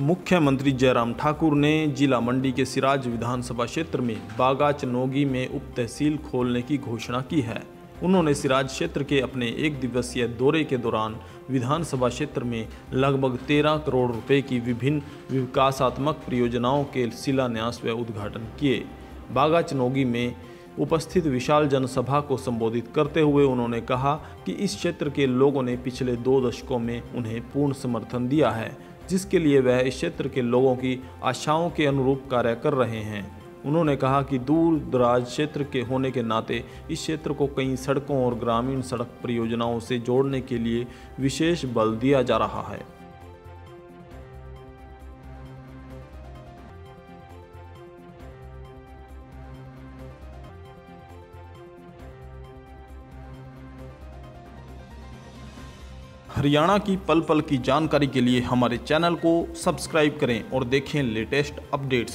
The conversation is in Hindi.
मुख्यमंत्री जयराम ठाकुर ने जिला मंडी के सिराज विधानसभा क्षेत्र में बागा चनोगी में उप तहसील खोलने की घोषणा की है। उन्होंने सिराज क्षेत्र के अपने एक दिवसीय दौरे के दौरान विधानसभा क्षेत्र में लगभग तेरह करोड़ रुपए की विभिन्न विकासात्मक परियोजनाओं के शिलान्यास व उद्घाटन किए। बागा चनोगी में उपस्थित विशाल जनसभा को संबोधित करते हुए उन्होंने कहा कि इस क्षेत्र के लोगों ने पिछले दो दशकों में उन्हें पूर्ण समर्थन दिया है। जिसके लिए वह इस क्षेत्र के लोगों की आशाओं के अनुरूप कार्य कर रहे हैं। उन्होंने कहा कि दूर दराज क्षेत्र के होने के नाते इस क्षेत्र को कई सड़कों और ग्रामीण सड़क परियोजनाओं से जोड़ने के लिए विशेष बल दिया जा रहा है। हरियाणा की पल पल की जानकारी के लिए हमारे चैनल को सब्सक्राइब करें और देखें लेटेस्ट अपडेट्स।